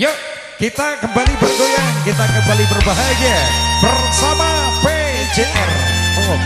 Yuk, kita kembali bergoyang, kita kembali berbahagia bersama PJR. Oh,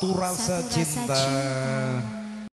Satu Rasa Satu Rasa Cinta. Cinta.